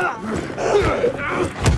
了。